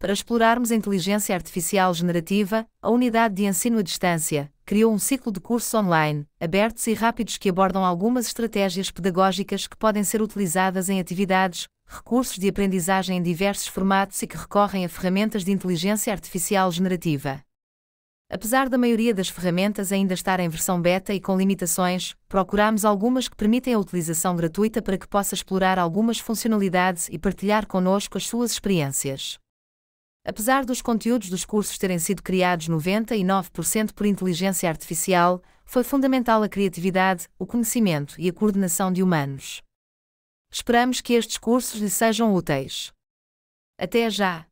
Para explorarmos a inteligência artificial generativa, a unidade de ensino à distância criou um ciclo de cursos online, abertos e rápidos que abordam algumas estratégias pedagógicas que podem ser utilizadas em atividades, recursos de aprendizagem em diversos formatos e que recorrem a ferramentas de inteligência artificial generativa. Apesar da maioria das ferramentas ainda estar em versão beta e com limitações, procuramos algumas que permitem a utilização gratuita para que possa explorar algumas funcionalidades e partilhar conosco as suas experiências. Apesar dos conteúdos dos cursos terem sido criados 99% por inteligência artificial, foi fundamental a criatividade, o conhecimento e a coordenação de humanos. Esperamos que estes cursos lhe sejam úteis. Até já!